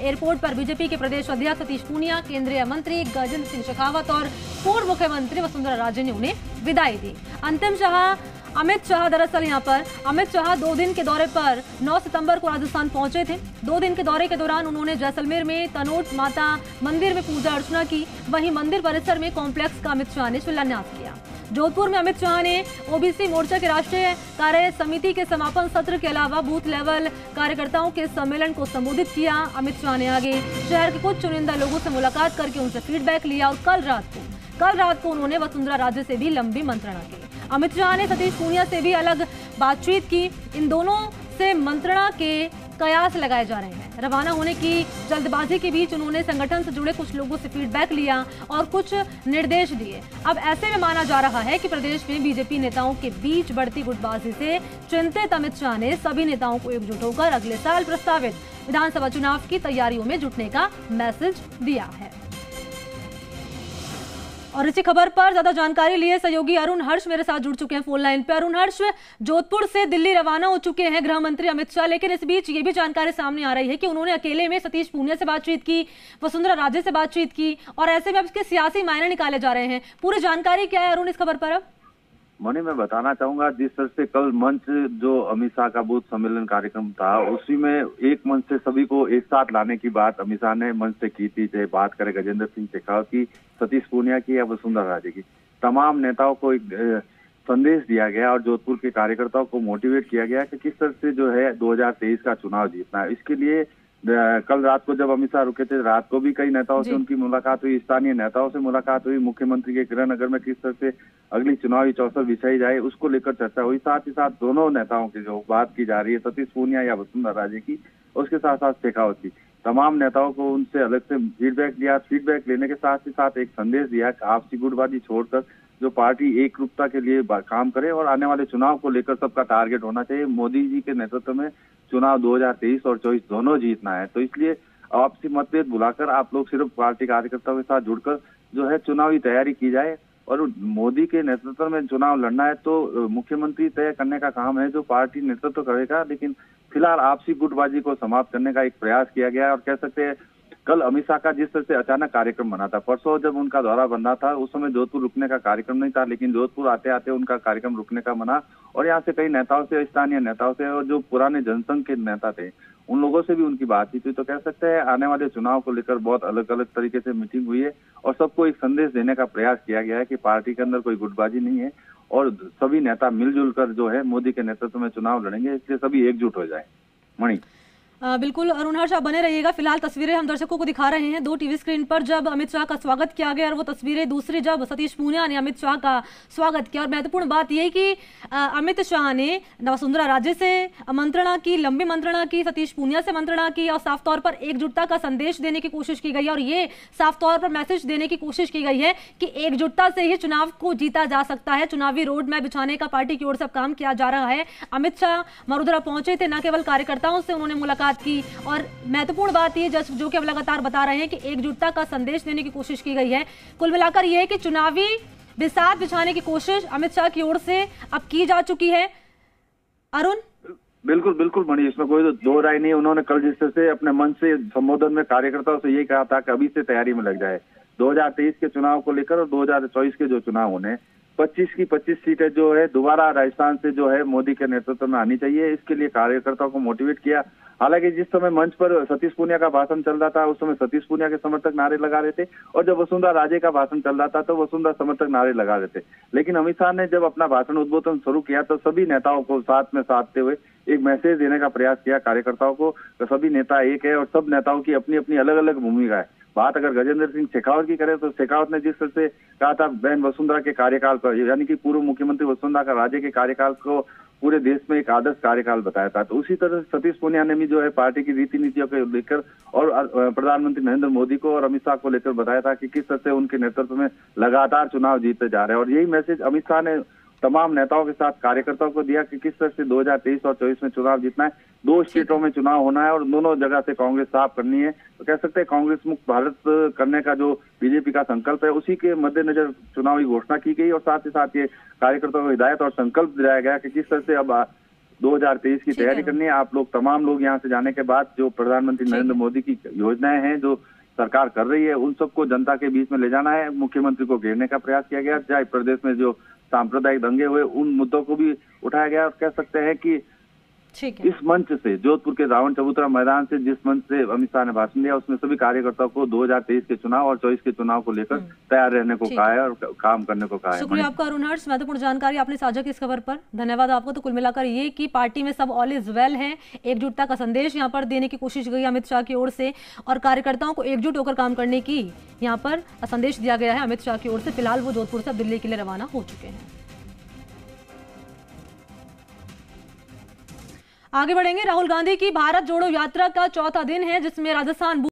Airport पर BJP के प्रदेश अध्यक्ष सतीश पूनिया, केंद्रीय मंत्री गजेंद्र सिंह शेखावत और पूर्व मुख्यमंत्री वसुंधरा राजे ने उन्हें विदाई दी। अंतिम शाह अमित शाह दरअसल यहाँ पर। अमित शाह दो दिन के दौरे पर 9 सितंबर को राजस्थान पहुँचे थे। दो दिन के दौरे के दौरान उन्होंने जैसलमेर में तनोट माता मंदिर में पूजा अर्चना की। वहीं मंदिर परिसर में कॉम्प्लेक्स का अमित शाह ने शिलान्यास किया। जोधपुर में अमित शाह ने ओबीसी मोर्चा के राष्ट्रीय कार्य समिति के समापन सत्र के अलावा बूथ लेवल कार्यकर्ताओं के सम्मेलन को संबोधित किया। अमित शाह ने आगे शहर के कुछ चुनिंदा लोगों से मुलाकात करके उनसे फीडबैक लिया और कल रात को, कल रात को उन्होंने वसुंधरा राजे से भी लंबी मंत्रणा की। अमित शाह ने सतीश पूनिया से भी अलग बातचीत की। इन दोनों से मंत्रणा के कयास लगाए जा रहे हैं। रवाना होने की जल्दबाजी के बीच उन्होंने संगठन से जुड़े कुछ लोगों से फीडबैक लिया और कुछ निर्देश दिए। अब ऐसे में माना जा रहा है कि प्रदेश में बीजेपी नेताओं के बीच बढ़ती गुटबाजी से चिंतित अमित शाह ने सभी नेताओं को एकजुट होकर अगले साल प्रस्तावित विधानसभा चुनाव की तैयारियों में जुटने का मैसेज दिया है। और इसी खबर पर ज़्यादा जानकारी लिए सहयोगी अरुण हर्ष मेरे साथ जुड़ चुके हैं फ़ोन लाइन पे। अरुण हर्ष, जोधपुर से दिल्ली रवाना हो चुके हैं गृह मंत्री अमित शाह, लेकिन इस बीच ये भी जानकारी सामने आ रही है कि उन्होंने अकेले में सतीश पूनिया से बातचीत की, वसुंधरा राजे से बातचीत की, और ऐसे में अब इसके सियासी मायने निकाले जा रहे हैं। पूरी जानकारी क्या है अरुण इस खबर पर अब? मणि, मैं बताना चाहूँगा, जिस तरह से कल मंच जो अमित शाह का बूथ सम्मेलन कार्यक्रम था, उसी में एक मंच से सभी को एक साथ लाने की बात अमित शाह ने मंच से की थी, चाहे बात करें गजेंद्र सिंह शेखावत की, सतीश पूनिया की या वसुंधरा राजे की। तमाम नेताओं को एक संदेश दिया गया और जोधपुर के कार्यकर्ताओं को मोटिवेट किया गया कि किस तरह से जो है 2023 का चुनाव जीतना है। इसके लिए कल रात को जब अमित शाह रुके थे रात को भी कई नेताओं से उनकी मुलाकात हुई स्थानीय नेताओं से मुलाकात हुई मुख्यमंत्री के गृहनगर में किस तरह से अगली चुनावी चौसर बिछाई जाए उसको लेकर चर्चा हुई। साथ ही साथ दोनों नेताओं की जो बात की जा रही है सतीश पूनिया या वसुंधरा राजे की उसके साथ साथ शेखावत की। तमाम नेताओं को उनसे अलग से फीडबैक दिया फीडबैक लेने के साथ ही साथ एक संदेश दिया कि आपसी गुटबाजी छोड़कर जो पार्टी एक रूपता के लिए काम करे और आने वाले चुनाव को लेकर सबका टारगेट होना चाहिए। मोदी जी के नेतृत्व में चुनाव 2023 और 24 दोनों जीतना है। तो इसलिए आपसी मतभेद बुलाकर आप लोग सिर्फ़ पार्टी कार्यकर्ताओं के साथ जुड़कर जो है चुनावी तैयारी की जाए और मोदी के नेतृत्व में चुनाव लड़ना है तो मुख्यमंत्री तय करने का काम है जो पार्टी नेतृत्व करेगा। लेकिन फ़िलहाल आपसी गुटबाजी को समाप्त करने का एक प्रयास किया गया और कह सकते हैं कल अमित शाह का जिस तरह से अचानक कार्यक्रम बना था, परसों जब उनका दौरा बना था, उस समय जोधपुर रुकने का कार्यक्रम नहीं था, लेकिन जोधपुर आते आते उनका कार्यक्रम रुकने का मना और यहाँ से कई नेताओं से, स्थानीय नेताओं से और जो पुराने जनसंघ के नेता थे, उन लोगों से भी उनकी बातचीत हुई। तो कह सकते हैं, आने वाले चुनाव को लेकर बहुत अलग अलग तरीके से मीटिंग हुई है, और सबको एक संदेश देने का प्रयास किया गया है कि पार्टी के अंदर कोई गुटबाजी नहीं है, और सभी नेता मिलजुल कर जो है, मोदी के नेतृत्व में चुनाव लड़ेंगे, इसलिए सभी एकजुट हो जाए। मणि। बिल्कुल, अरुण हर्ष, आप बने रहिएगा। फ़िलहाल तस्वीरें हम दर्शकों को दिखा रहे हैं। दो टीवी स्क्रीन पर जब अमित शाह का स्वागत किया गया और वो तस्वीरें दूसरी जब सतीश पूनिया ने अमित शाह का स्वागत किया। और महत्वपूर्ण बात यह कि अमित शाह ने वसुंधरा राजे से मंत्रणा की, लंबी मंत्रणा की, सतीश पूनिया से मंत्रणा की और साफ़ तौर पर एकजुटता का संदेश देने की कोशिश की गई और ये साफ़ तौर पर मैसेज देने की कोशिश की गई है कि एकजुटता से ही चुनाव को जीता जा सकता है। चुनावी रोड मैप बिछाने का पार्टी की ओर से काम किया जा रहा है। अमित शाह मरुधरा पहुँचे थे, न केवल कार्यकर्ताओं से, उन्होंने मुलाकात मुलाकात की और महत्वपूर्ण बात ये जो कि अब लगातार बता रहे हैं कि एकजुटता का संदेश देने की कोशिश की गई है। कुल मिलाकर यह कि चुनावी बिसात बिछाने की कोशिश अमित शाह की ओर से अब की जा चुकी है। अरुण? बिल्कुल बिल्कुल मणि इसमें कोई तो दो राय नहीं उन्होंने कल जिस से अपने मन से संबोधन में कार्यकर्ताओं से ये कहा था कि अभी से तैयारी में लग जाए। 2023 के चुनाव को लेकर और 2024 के जो चुनाव होने 25 की 25 सीटें जो है, दोबारा राजस्थान से जो है, मोदी के नेतृत्व में आनी चाहिए। इसके लिए कार्यकर्ताओं को मोटिवेट किया। हालाँकि जिस समय मंच पर सतीश पुनिया का भाषण चल रहा था, उस समय सतीश पुनिया के समर्थक नारे लगा रहे थे और जब वसुंधरा राजे का भाषण चल रहा था तो वसुंधरा समर्थक नारे लगा रहे थे। लेकिन अमित शाह ने जब अपना भाषण उद्बोधन शुरू किया तो सभी नेताओं को साथ में साधते हुए एक मैसेज देने का प्रयास किया। कार्यकर्ताओं को, सभी नेता एक है और सब नेताओं की अपनी अपनी अलग अलग भूमिका है बात अगर गजेंद्र सिंह शेखावत की करें तो शेखावत ने जिस तरह से कहा था, बहन वसुंधरा के कार्यकाल पर, यानी कि पूर्व मुख्यमंत्री वसुंधरा का राज्य के कार्यकाल को पूरे देश में एक आदर्श कार्यकाल बताया था। तो उसी तरह सतीश पुनिया ने भी जो है पार्टी की रीति नीतियों को लेकर और प्रधानमंत्री नरेंद्र मोदी को और अमित शाह को लेकर बताया था कि किस तरह से उनके नेतृत्व में लगातार चुनाव जीते जा रहे हैं। और यही मैसेज अमित शाह ने तमाम नेताओं के साथ कार्यकर्ताओं को दिया कि किस तरह से 2023 और 24 में चुनाव जीतना है। दो स्टेटों में चुनाव होना है और दोनों जगह से कांग्रेस साफ़ करनी है। तो कह सकते हैं कांग्रेस मुक्त भारत करने का जो बीजेपी का संकल्प है उसी के मद्देनजर चुनाव की घोषणा की गई और साथ ही साथ ये कार्यकर्ताओं को हिदायत और संकल्प दिलाया गया कि किस तरह से अब 2023 की तैयारी करनी है। आप लोग तमाम लोग यहाँ से जाने के बाद जो प्रधानमंत्री नरेंद्र मोदी की योजनाएँ हैं जो सरकार कर रही है उन सबको जनता के बीच में ले जाना है। मुख्यमंत्री को घेरने का प्रयास किया गया। चाहे प्रदेश में जो सांप्रदायिक दंगे हुए उन मुद्दों को भी उठाया गया और कह सकते हैं कि इस मंच से जोधपुर के रावण चबूतरा मैदान से जिस मंच से अमित शाह ने भाषण दिया उसमें सभी कार्यकर्ताओं को 2023 के चुनाव और 24 के चुनाव को लेकर तैयार रहने को कहा है और काम करने को कहा है। शुक्रिया आपका अरुण हर्ष। महत्वपूर्ण जानकारी आपने साझा की इस खबर पर। धन्यवाद आपको। तो कुल मिलाकर ये की पार्टी में सब ऑल इज़ वेल है एकजुटता का संदेश यहाँ पर देने की कोशिश गई अमित शाह की ओर से और कार्यकर्ताओं को एकजुट होकर काम करने की यहाँ पर संदेश दिया गया है अमित शाह की ओर से। फ़िलहाल वो जोधपुर से दिल्ली के लिए रवाना हो चुके हैं। आगे बढ़ेंगे। राहुल गांधी की भारत जोड़ो यात्रा का चौथा दिन है जिसमें राजस्थान